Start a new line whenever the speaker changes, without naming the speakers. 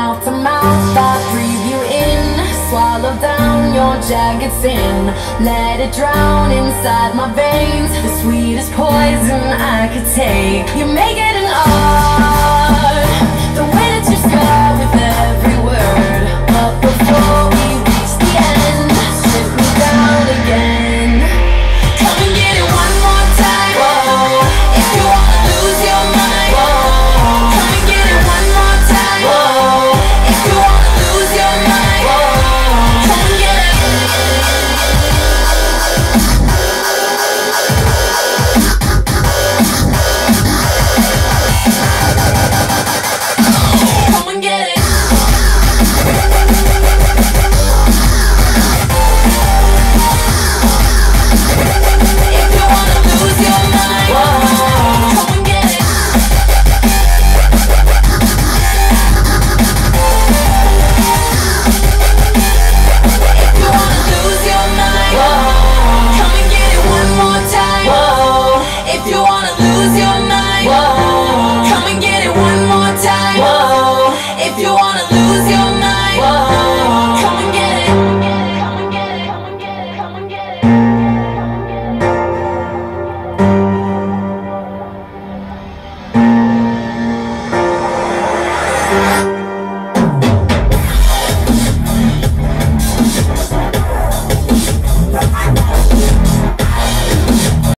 Mouth to mouth, I breathe you in. Swallow down your jagged sin. Let it drown inside my veins. The sweetest poison I could take. You make it an art.